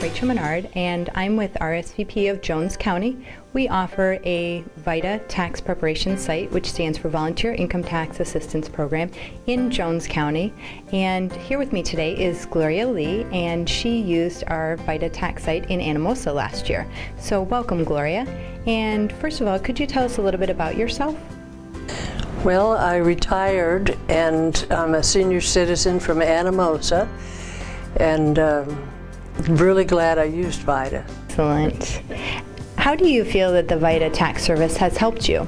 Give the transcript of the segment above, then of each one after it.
Rachel Menard, and I'm with RSVP of Jones County. We offer a VITA tax preparation site, which stands for Volunteer Income Tax Assistance Program, in Jones County. And here with me today is Gloria Lee, and she used our VITA tax site in Anamosa last year. So, welcome, Gloria. And first of all, could you tell us a little bit about yourself? Well, I retired and I'm a senior citizen from Anamosa and um, really glad I used VITA. Excellent. How do you feel that the VITA tax service has helped you?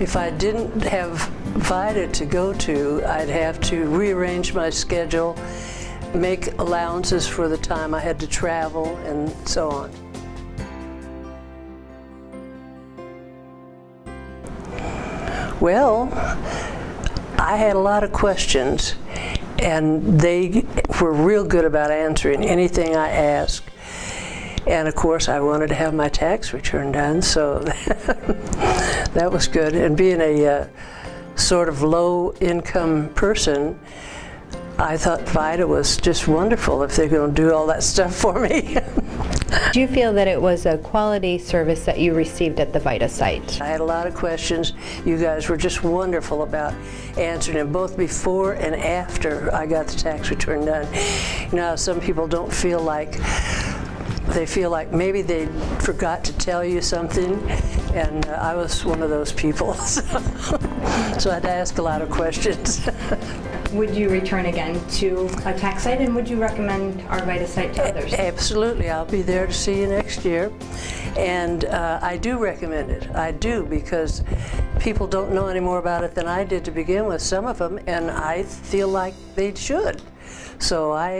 If I didn't have VITA to go to, I'd have to rearrange my schedule, make allowances for the time I had to travel, and so on. Well, I had a lot of questions, and they were real good about answering anything I asked. And of course, I wanted to have my tax return done, so that was good. And being a uh, sort of low income person, I thought VITA was just wonderful if they're going to do all that stuff for me. Do you feel that it was a quality service that you received at the VITA site? I had a lot of questions. You guys were just wonderful about answering them, both before and after I got the tax return done. You know, some people don't feel like they feel like maybe they forgot to tell you something, and uh, I was one of those people. so I had to ask a lot of questions. Would you return again to a tax site and would you recommend our site to others? Absolutely. I'll be there to see you next year. And uh, I do recommend it. I do because people don't know any more about it than I did to begin with, some of them, and I feel like they should. So I,